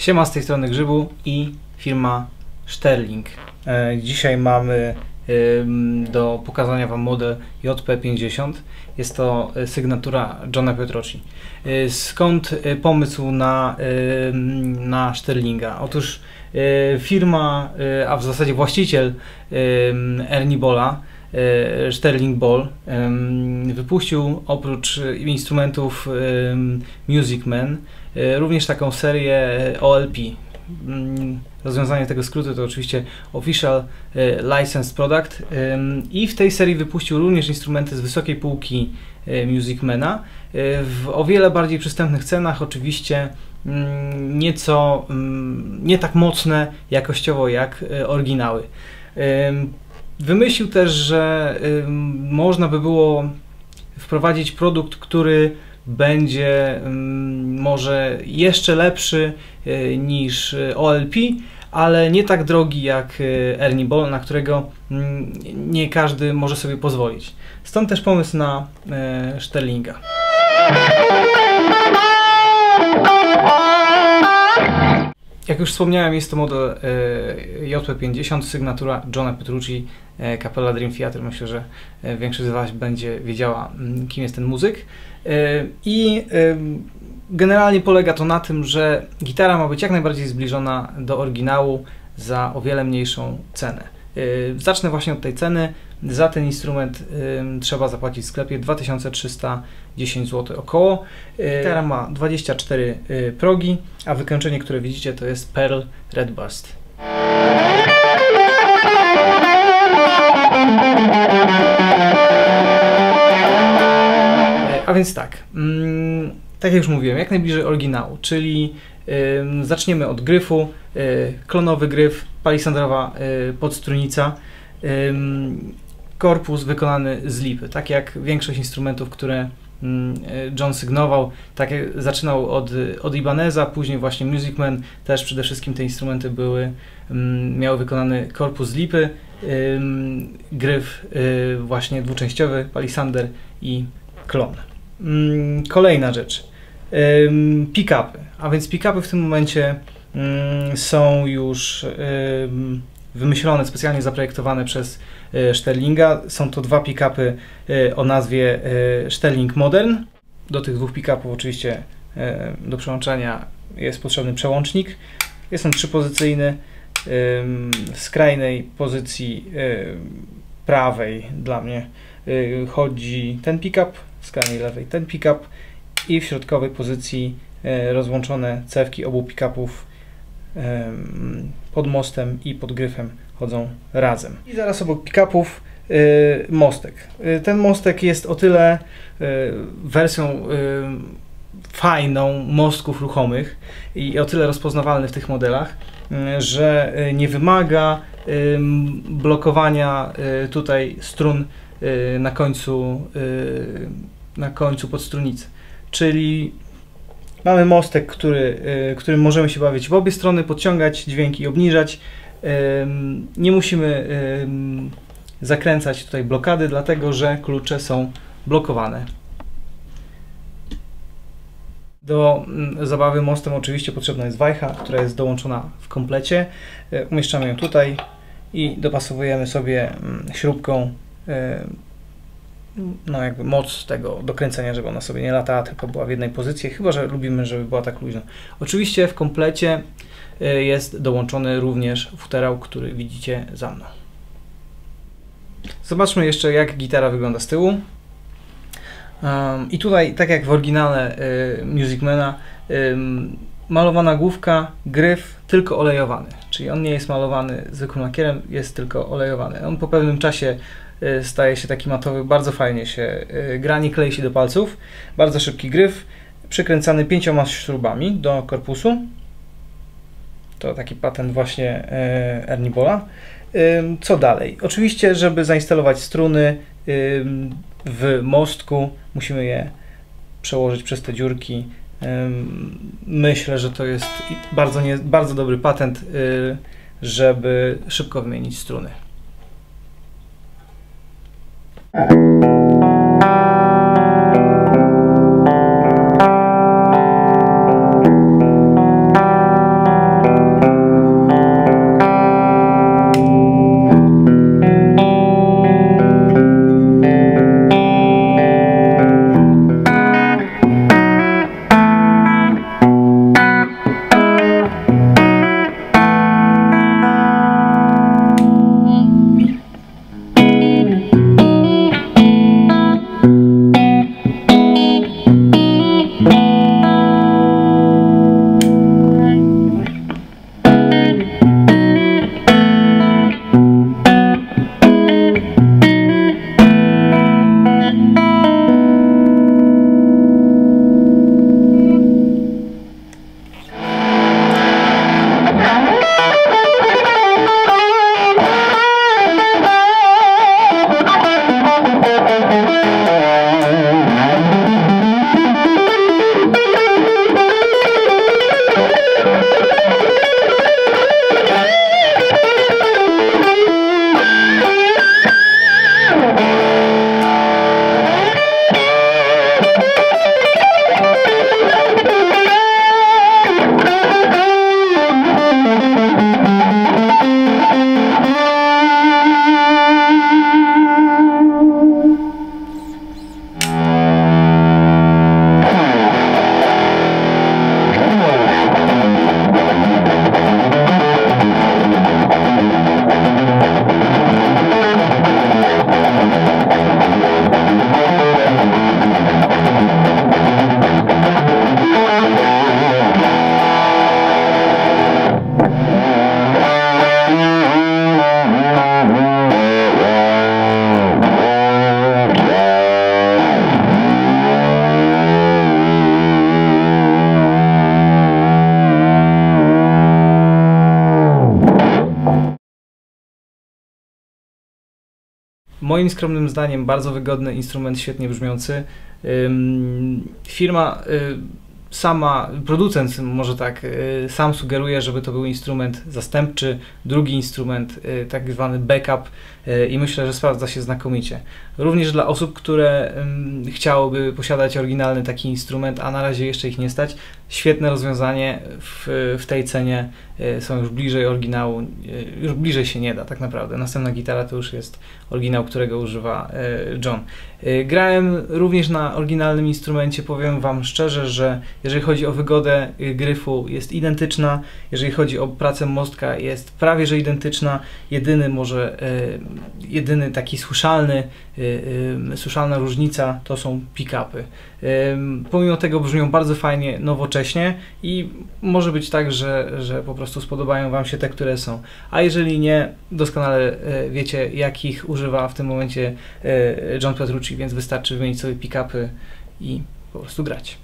Siema z tej strony Grzybu i firma Sterling. E, Dzisiaj mamy do pokazania Wam model JP50. Jest to e, sygnatura Johna Petroci. E, Skąd pomysł na, na Sterlinga? Otóż firma, a w zasadzie właściciel Ernie Bola, Sterling Ball, wypuścił oprócz instrumentów Music Man również taką serię e, OLP. Mm, Rozwiązanie tego skrótu to oczywiście Official e, Licensed Product i w tej serii wypuścił również instrumenty z wysokiej półki e, Musicmana e, w o wiele bardziej przystępnych cenach, oczywiście mm, nieco mm, nie tak mocne jakościowo jak e, oryginały. Ym, Wymyślił też, że można by było wprowadzić produkt, który będzie ym, może jeszcze lepszy y, niż y, OLP, ale nie tak drogi jak y, Ernie Ball, na którego mm, nie każdy może sobie pozwolić. Stąd też pomysł na Sterlinga. Jak już wspomniałem, jest to model e, JP50, sygnatura Johna Petrucci, e, Capella Dream Theater. Myślę, że e, większość z Was będzie wiedziała, mm, kim jest ten muzyk. I generalnie polega to na tym, że gitara ma być jak najbardziej zbliżona do oryginału za o wiele mniejszą cenę. E, Zacznę właśnie od tej ceny. Za ten instrument e, trzeba zapłacić w sklepie 2310 zł około. E, Gitara ma 24 e, progi, a wykończenie, które widzicie, to jest Pearl Red Bust. E, A więc tak, mm, tak jak już mówiłem, jak najbliżej oryginału, czyli zaczniemy od gryfu, y, klonowy gryf, palisandrowa y, podstrunica, korpus wykonany z lipy, tak jak większość instrumentów, które mm, y, John sygnował, tak jak zaczynał od, od Ibaneza, później właśnie Music Man, też przede wszystkim te instrumenty były, miały wykonany korpus z lipy, gryf właśnie dwuczęściowy, palisander i klon. Kolejna rzecz. Pick-upy. A więc pick-upy w tym momencie ym, są już ym, wymyślone, specjalnie zaprojektowane przez y, Sterlinga. Są to dwa pick-upy y, o nazwie y, Sterling Modern. Do tych dwóch pick-upów oczywiście do przełączania jest potrzebny przełącznik. Jest on trzypozycyjny. W skrajnej pozycji prawej dla mnie chodzi ten pick-up, w skrajnej lewej ten pick-up i w środkowej pozycji e, rozłączone cewki obu pick-upów pod mostem i pod gryfem chodzą razem. I zaraz obok pick-upów e, mostek. E, Ten mostek jest o tyle wersją fajną mostków ruchomych i o tyle rozpoznawalny w tych modelach, że nie wymaga blokowania tutaj strun na końcu, na końcu podstrunicy. Czyli mamy mostek, który, y, którym możemy się bawić w obie strony, podciągać dźwięki, obniżać. Nie musimy zakręcać tutaj blokady, dlatego że klucze są blokowane. Do mm, zabawy mostem oczywiście potrzebna jest wajcha, która jest dołączona w komplecie. Y, Umieszczamy ją tutaj i dopasowujemy sobie mm, śrubką y, no jakby moc tego dokręcenia, żeby ona sobie nie latała, tylko była w jednej pozycji, chyba że lubimy, żeby była tak luźna. Oczywiście w komplecie y, jest dołączony również futerał, który widzicie za mną. Zobaczmy jeszcze jak gitara wygląda z tyłu. Um, I tutaj, tak jak w oryginale y, Musicmana, ym, malowana główka, gryf tylko olejowany, czyli on nie jest malowany zwykłym lakierem, jest tylko olejowany. On po pewnym czasie y, staje się taki matowy, bardzo fajnie się y, gra, nie klei się do palców, bardzo szybki gryf, przykręcany pięcioma śrubami do korpusu. To taki patent właśnie y, Ernie Bola. Ym, Co dalej? Oczywiście, żeby zainstalować struny w mostku, musimy je przełożyć przez te dziurki. Myślę, że to jest bardzo, nie, bardzo dobry patent, y, żeby szybko wymienić struny. Moim skromnym zdaniem bardzo wygodny instrument, świetnie brzmiący. Firma sama, producent może tak, y, sam sugeruje, żeby to był instrument zastępczy, drugi instrument, y, tak zwany backup y, i myślę, że sprawdza się znakomicie. Również dla osób, które chciałyby posiadać oryginalny taki instrument, a na razie jeszcze ich nie stać, świetne rozwiązanie w, w tej cenie, są już bliżej oryginału, już bliżej się nie da tak naprawdę. Następna gitara to już jest oryginał, którego używa John. Grałem również na oryginalnym instrumencie, powiem Wam szczerze, że jeżeli chodzi o wygodę y, gryfu, jest identyczna. Jeżeli chodzi o pracę mostka, jest prawie że identyczna. Jedyny może, y, jedyny taki słyszalny, y, słyszalna różnica to są pick-upy. Pomimo tego brzmią bardzo fajnie, nowocześnie i może być tak, że, że po prostu spodobają Wam się te, które są. A jeżeli nie, doskonale wiecie, jakich używa w tym momencie John Petrucci, więc wystarczy wymienić sobie pick-upy i po prostu grać.